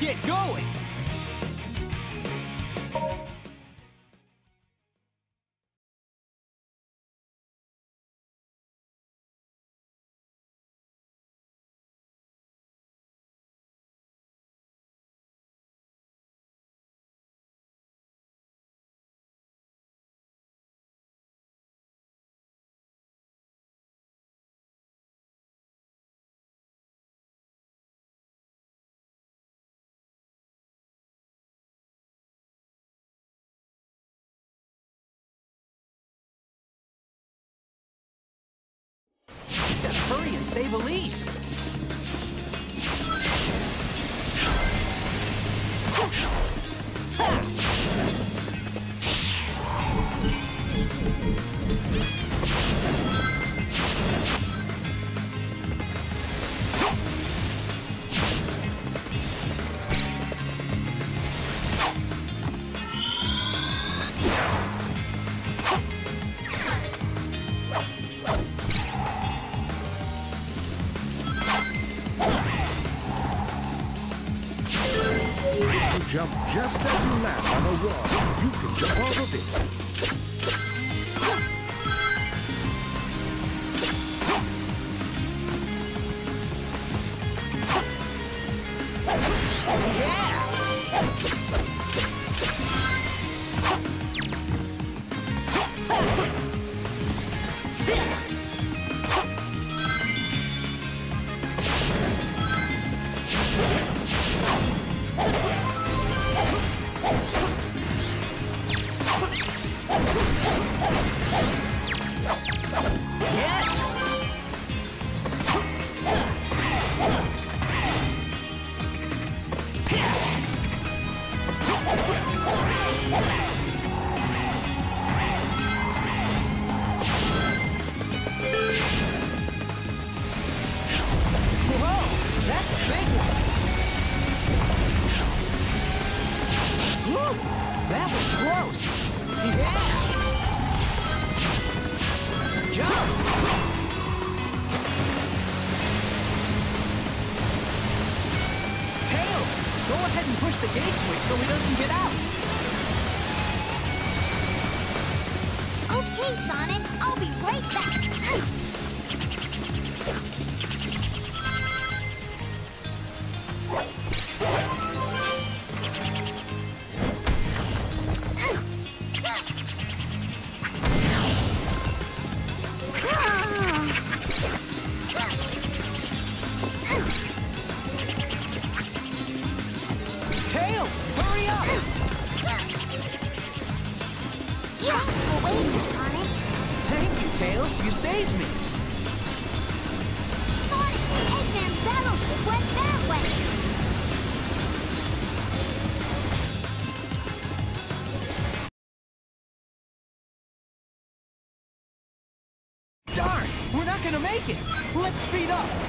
get going! And save Elise! Let's speed up!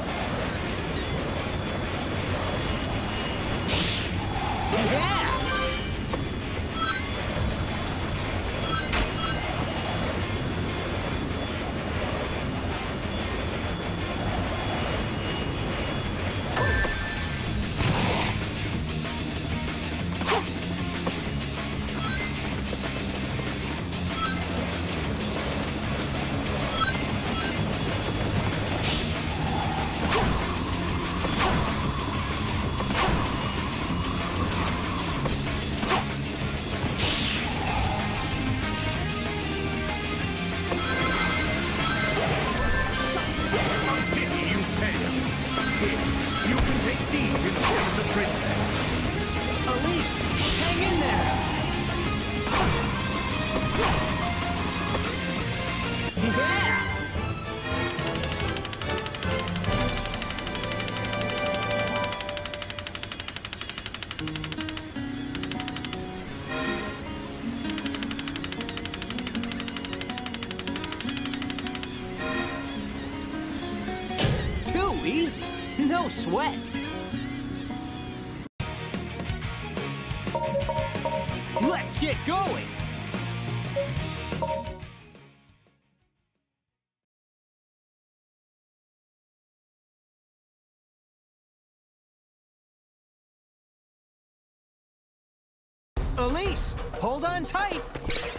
release. Hold on tight.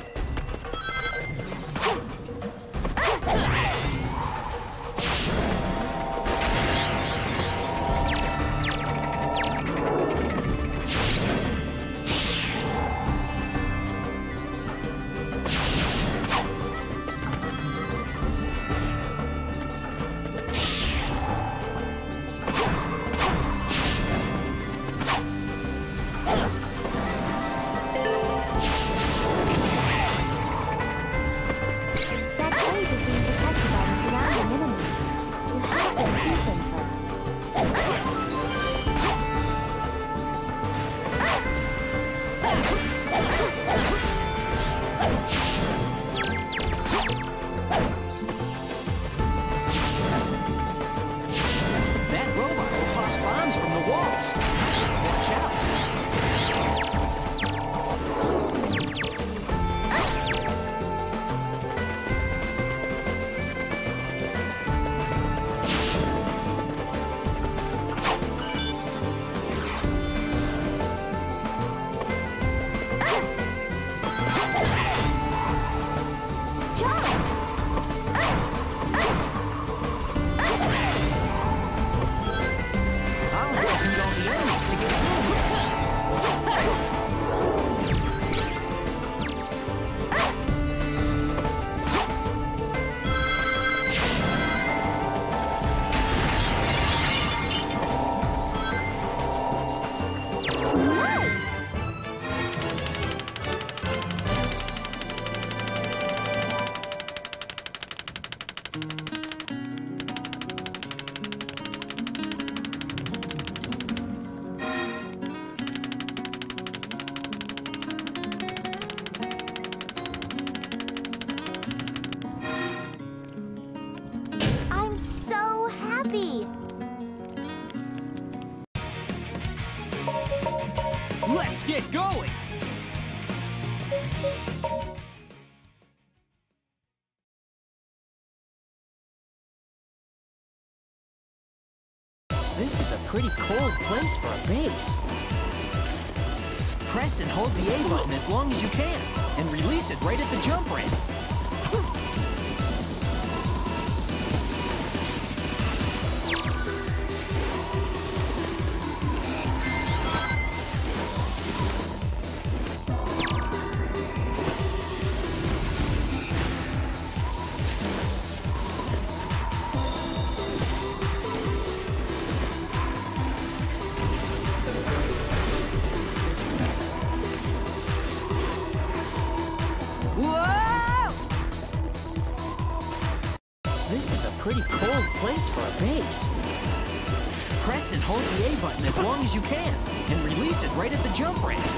This is a pretty cold place for a base. Press and hold the A button as long as you can, and release it right at the jump ramp. jump ramp.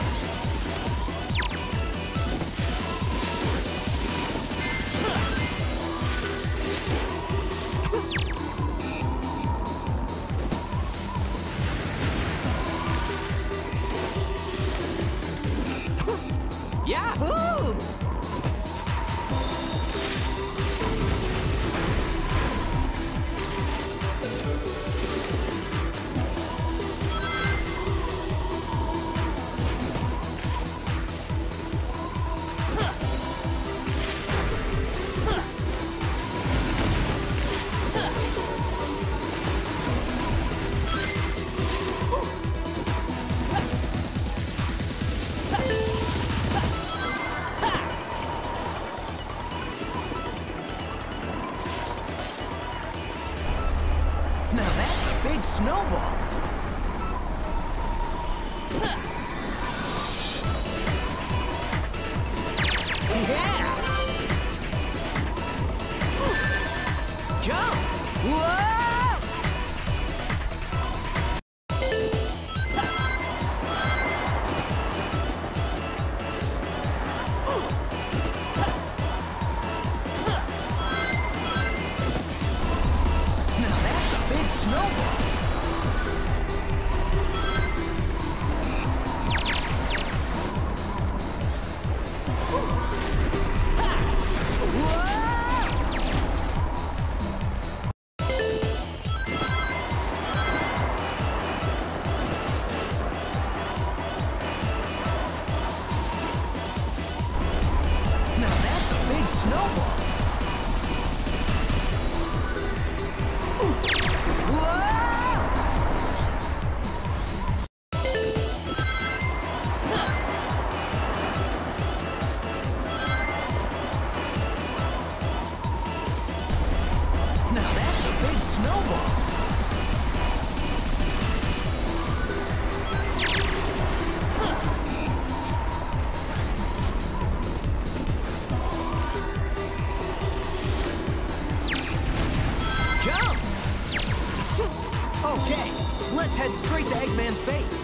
space.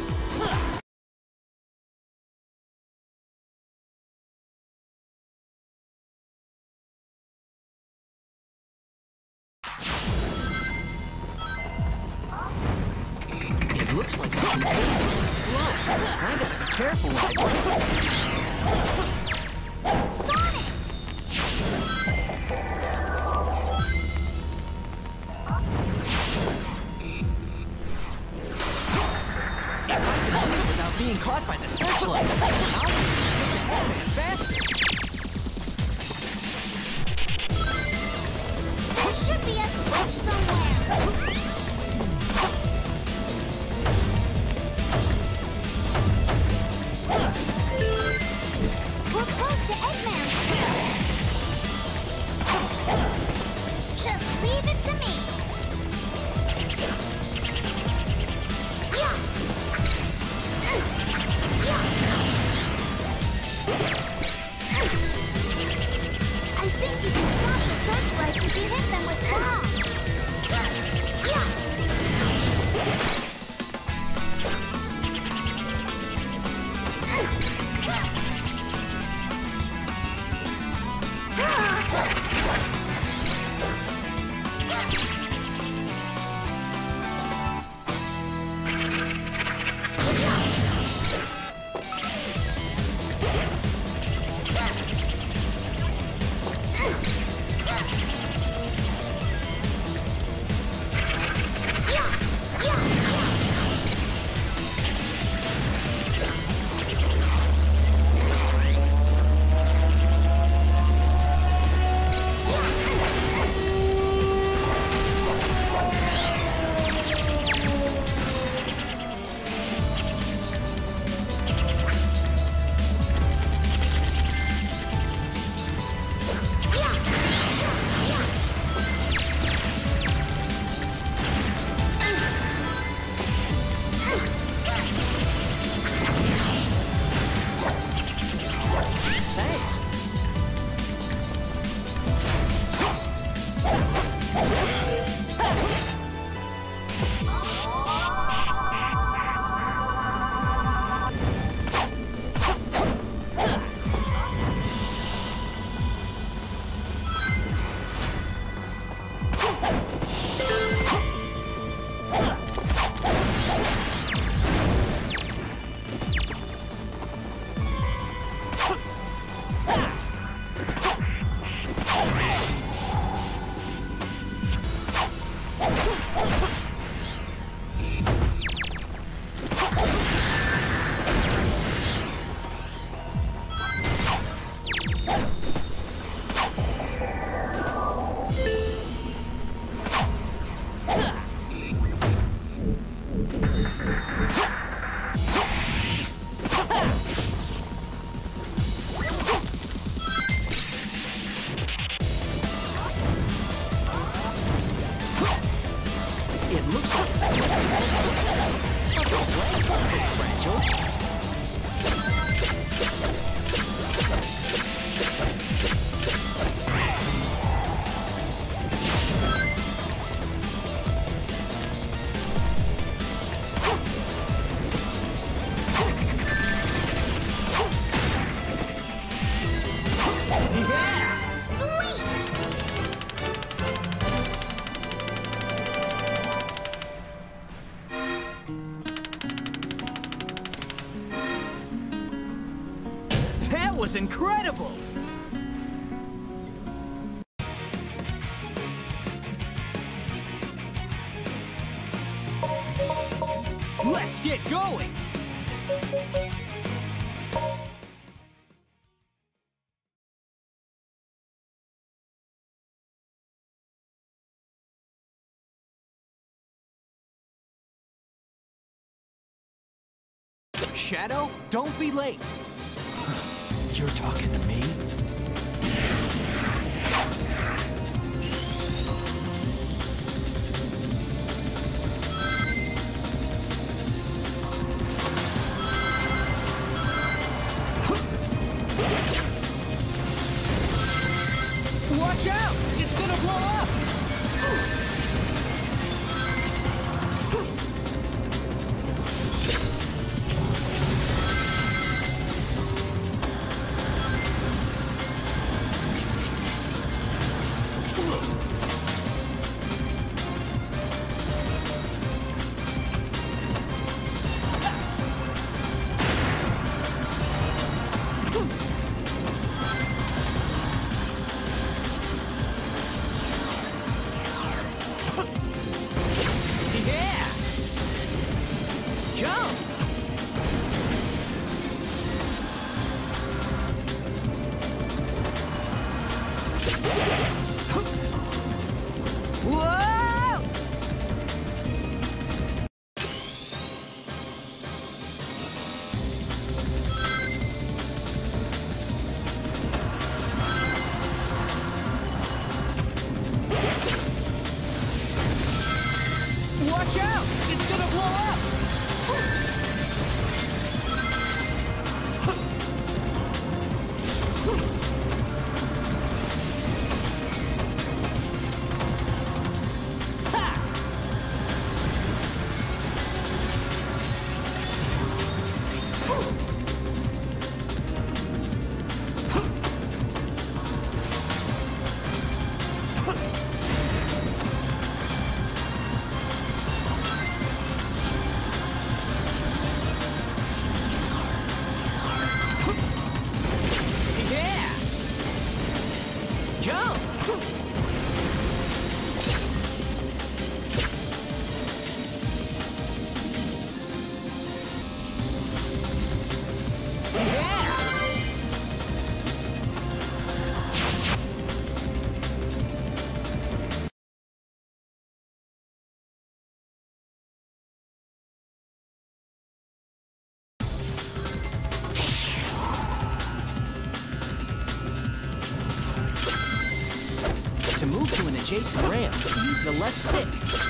was incredible! Let's get going! Shadow, don't be late! Talking Huh. Use the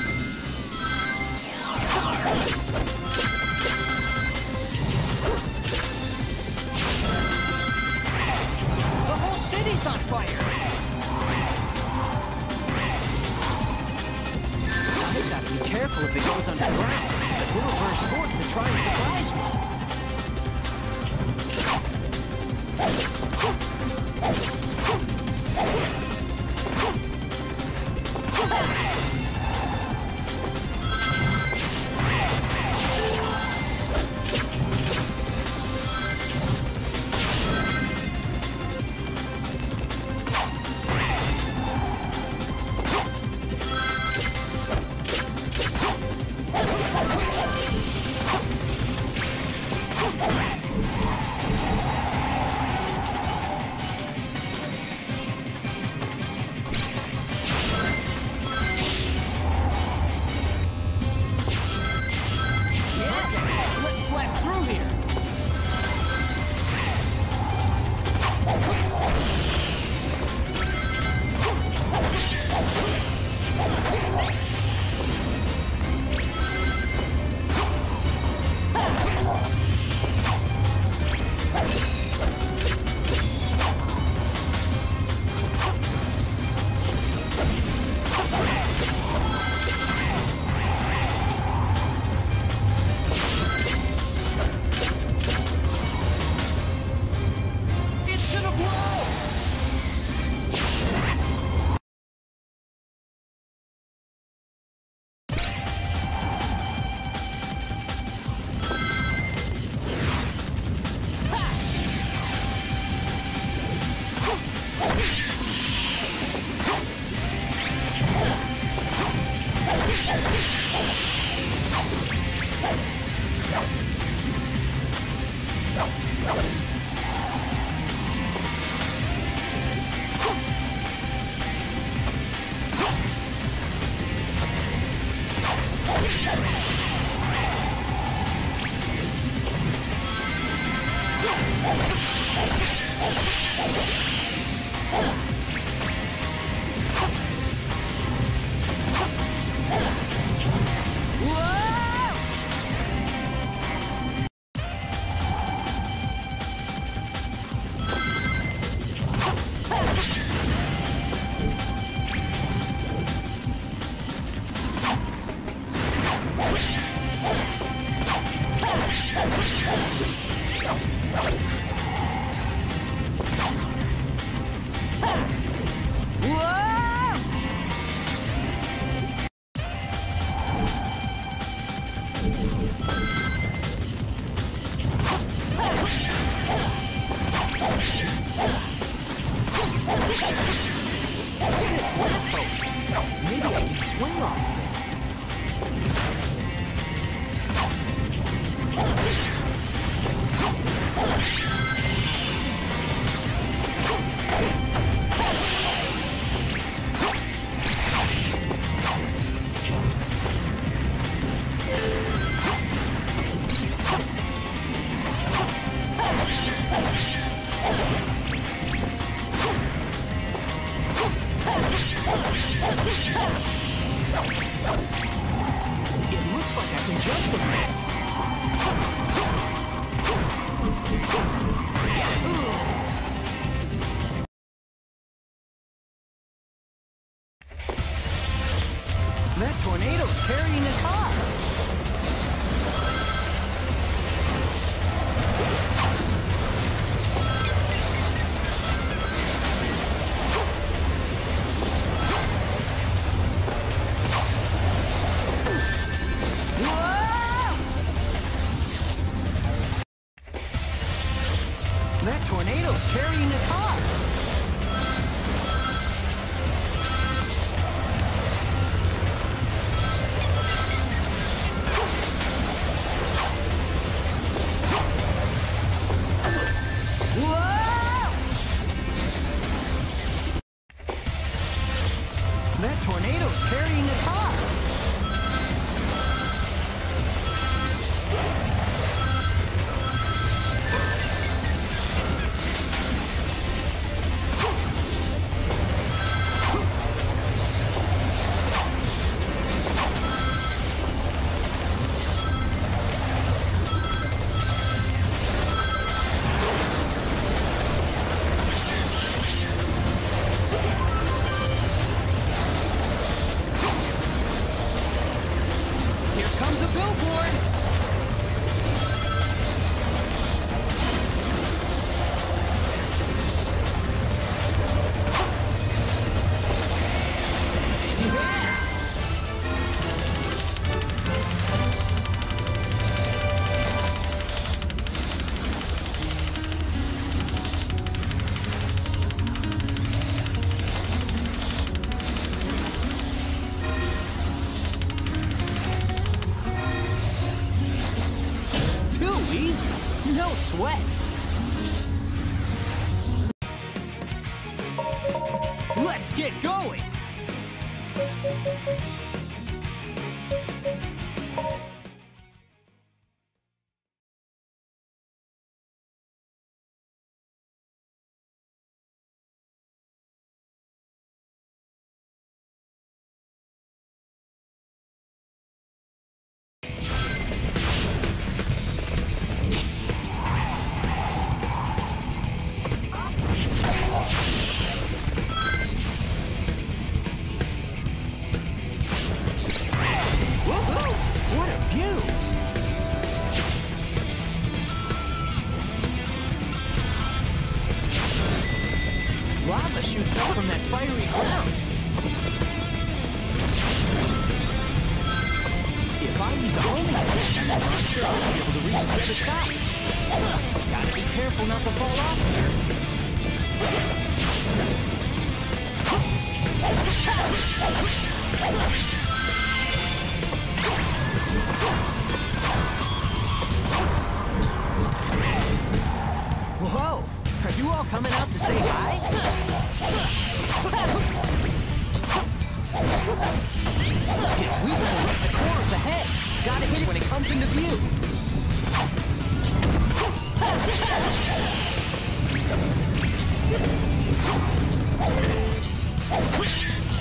comes into view.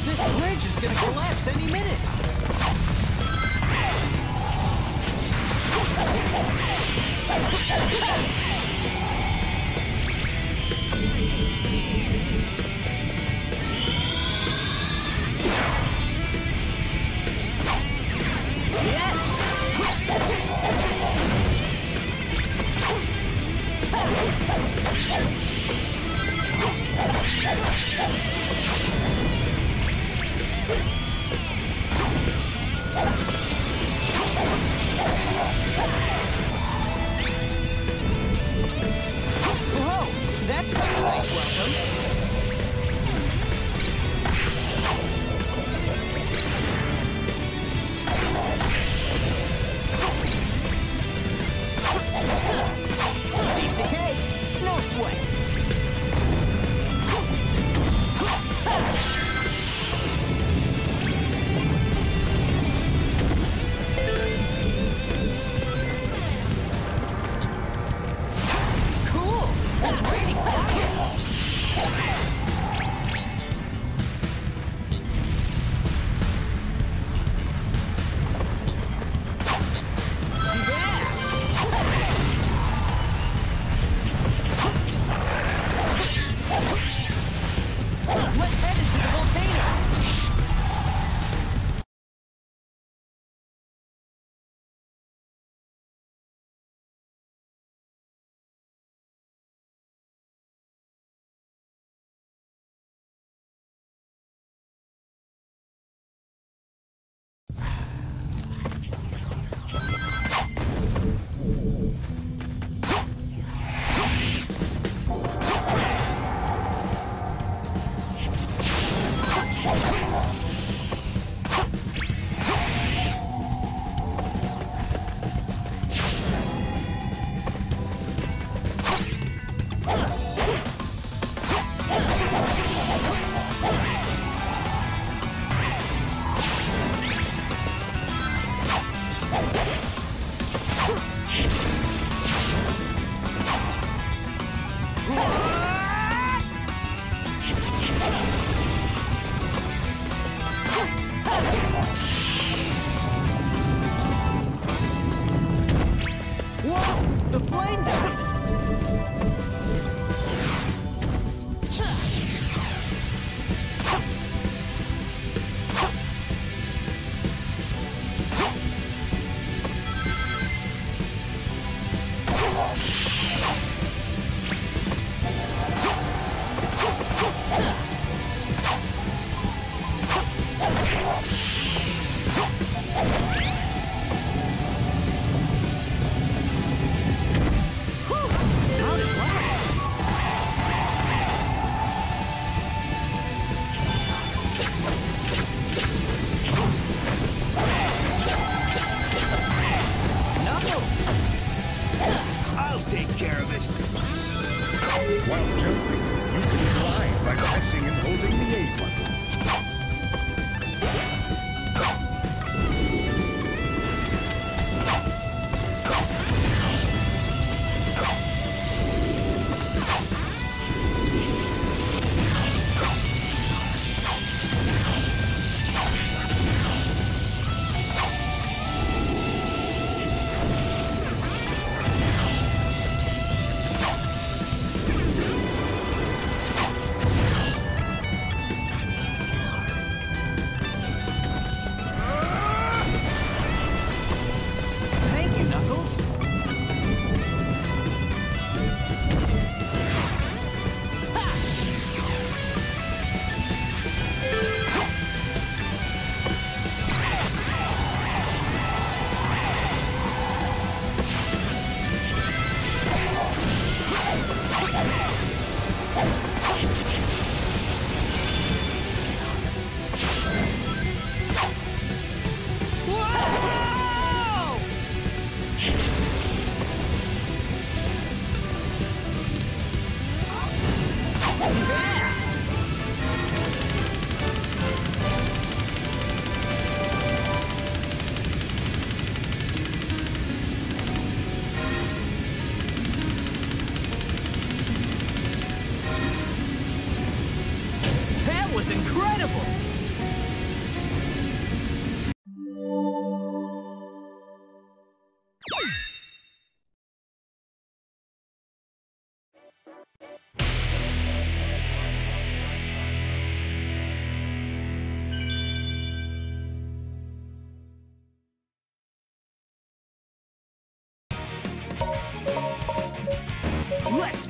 This bridge is gonna collapse any minute.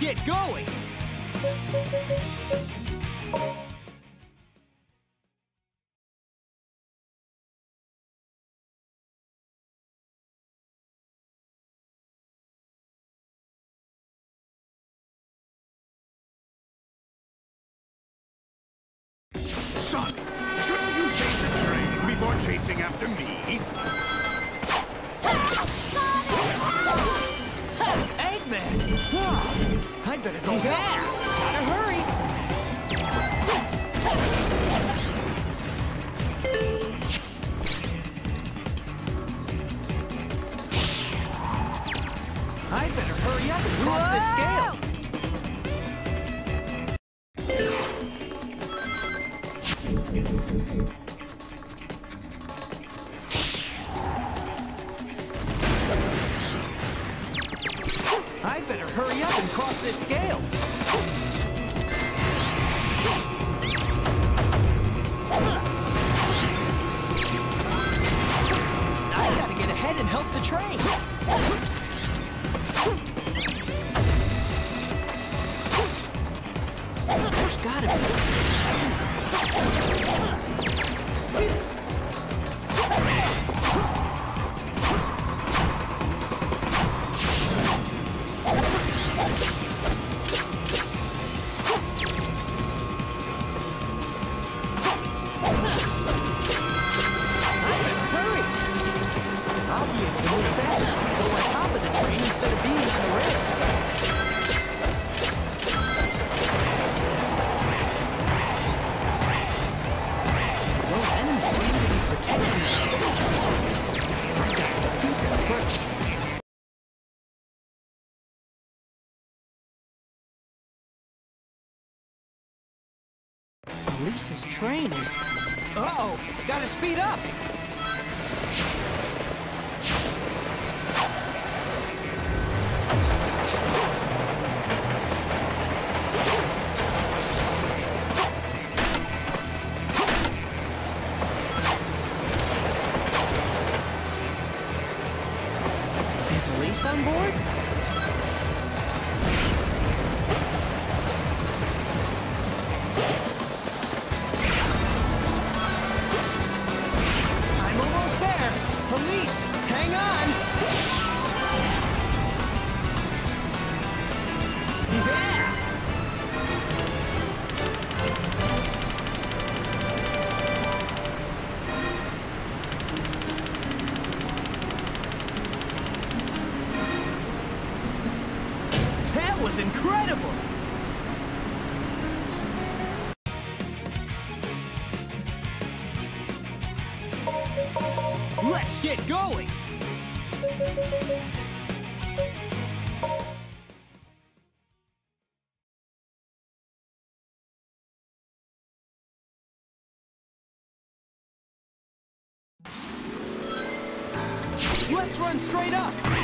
get going! Sonic! This train is... Uh oh Gotta speed up! run straight up!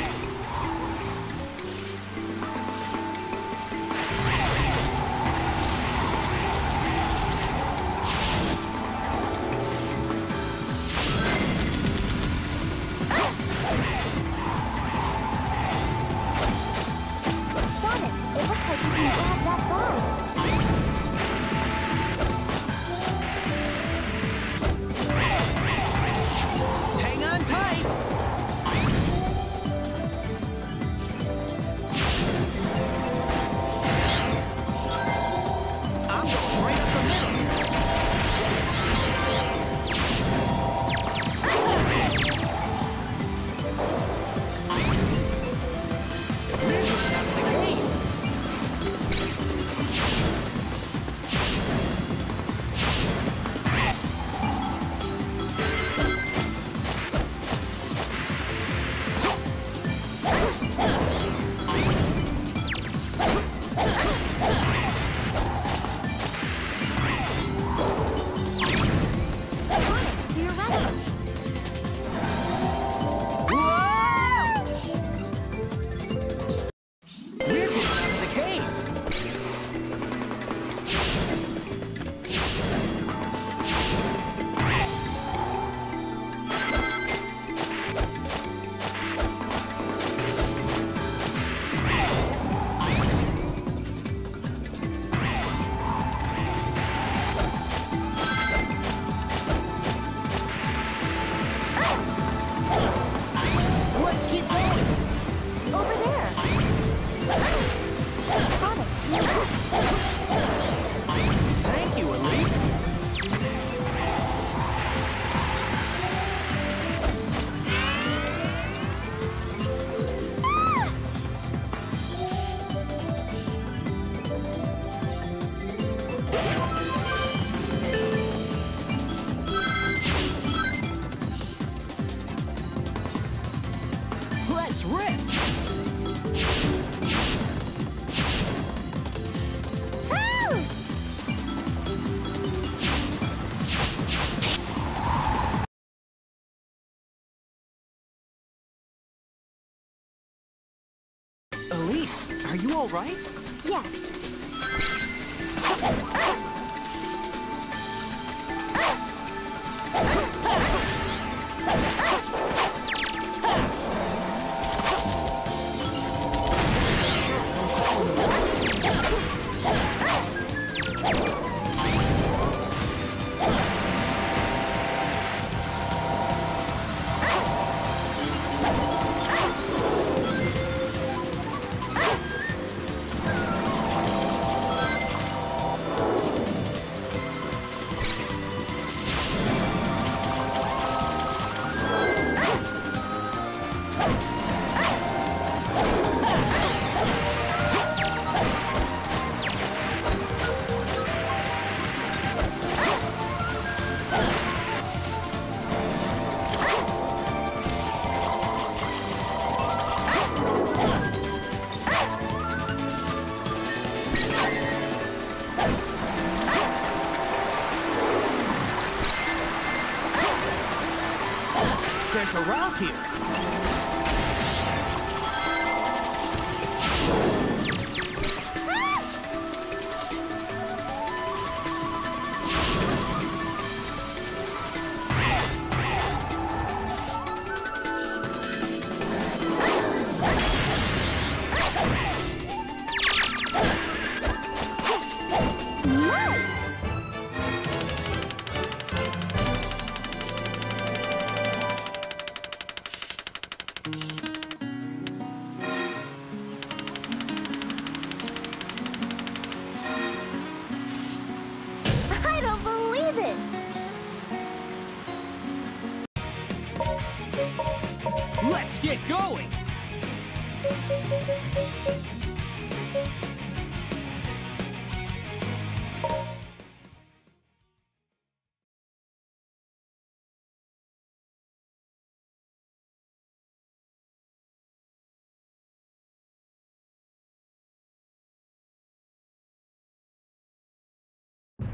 You all right? Yes.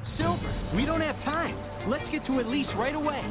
Silver, we don't have time. Let's get to Elise right away.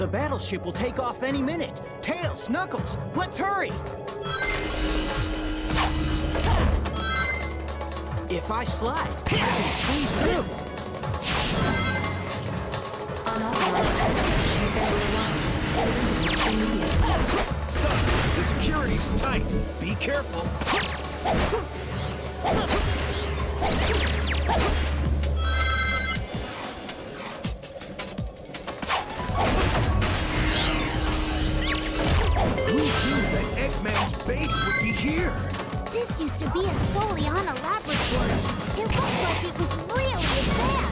The battleship will take off any minute. Tails, Knuckles, let's hurry! If I slide, I can squeeze through. Unauthorized access. Barrier 1. Immediate. Son, the security's tight. Be careful. Base would be here? This used to be a Soleanna laboratory. It looks like it was really advanced.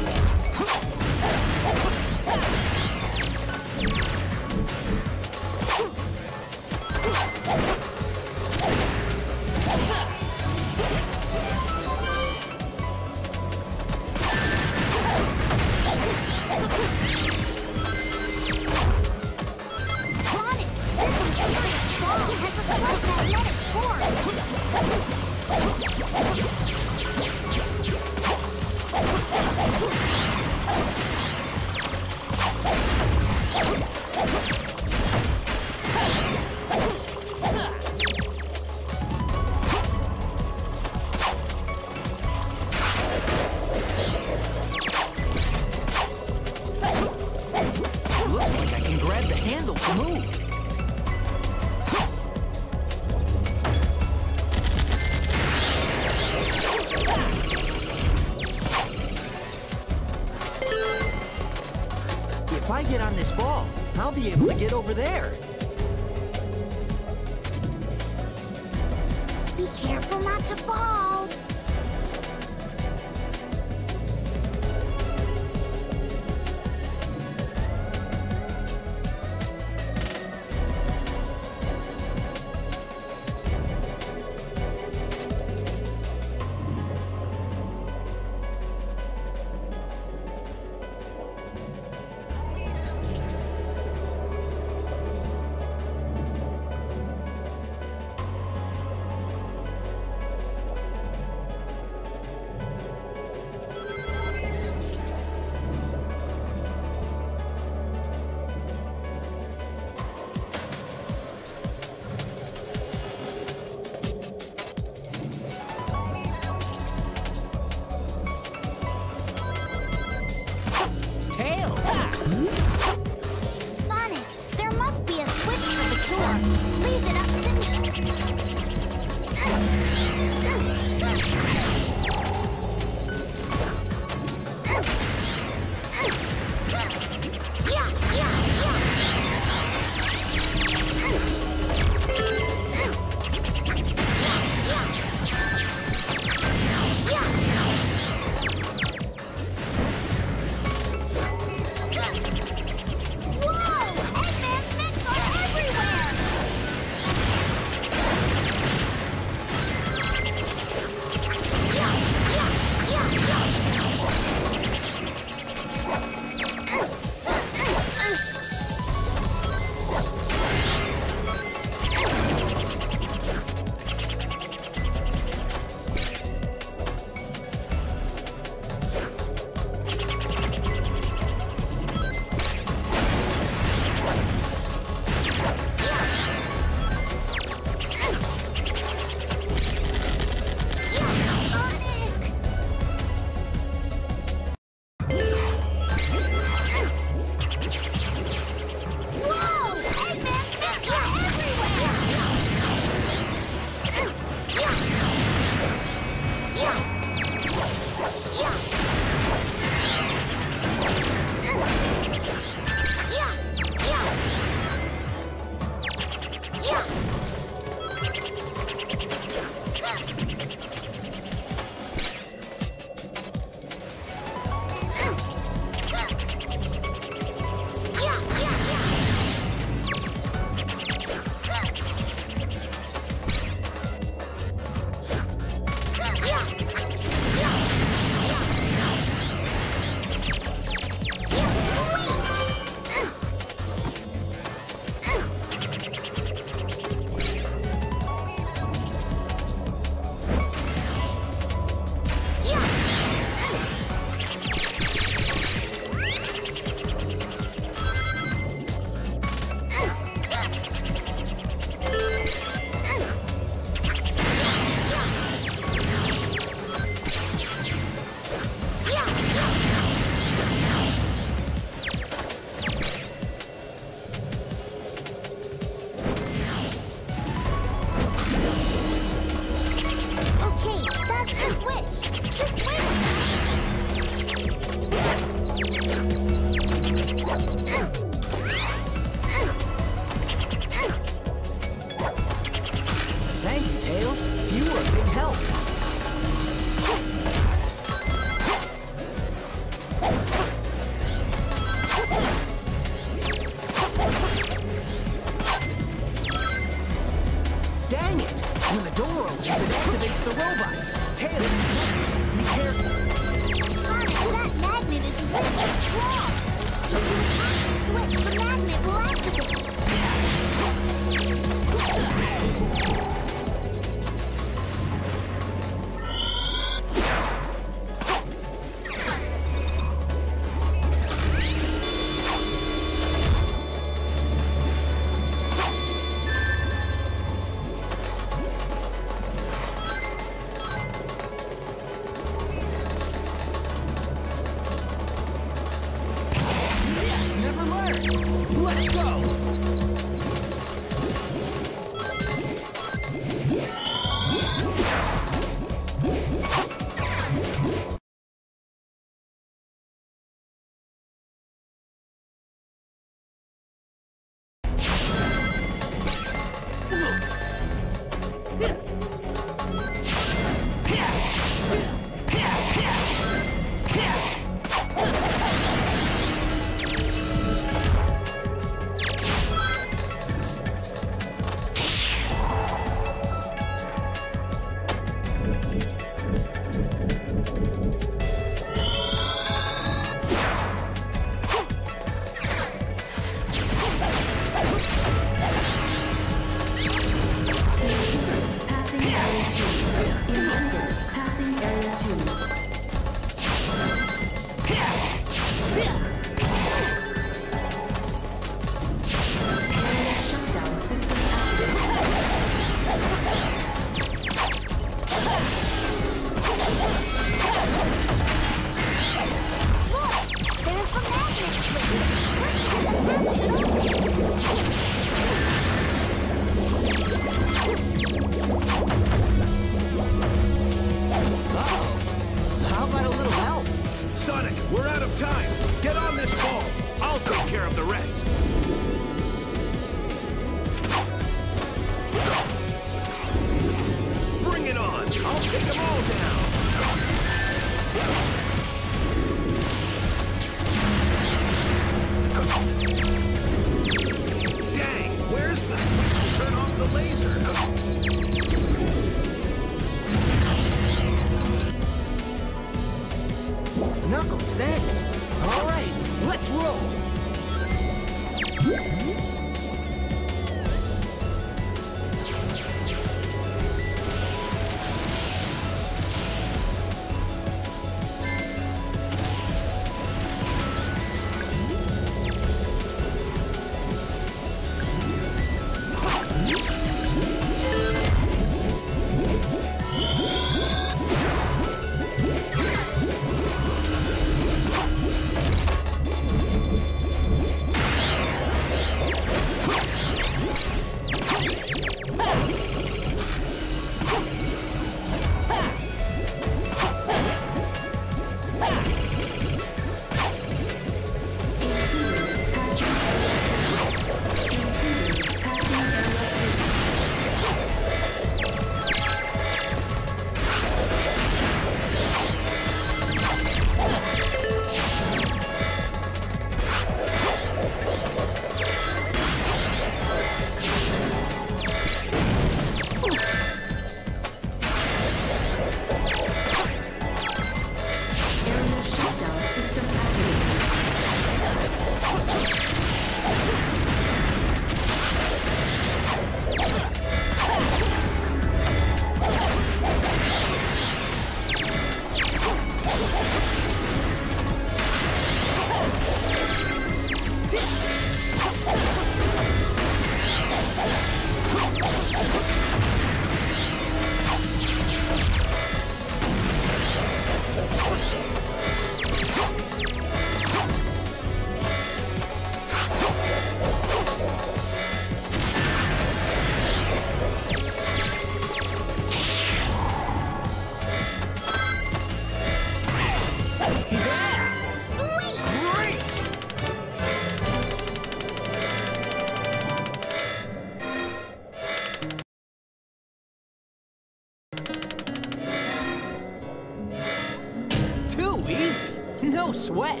Sweat.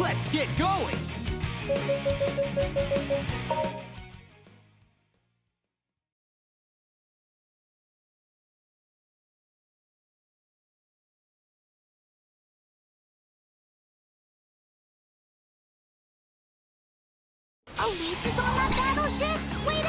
Let's get going! Oh, Elise is on that battleship? Wait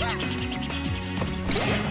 Thank you.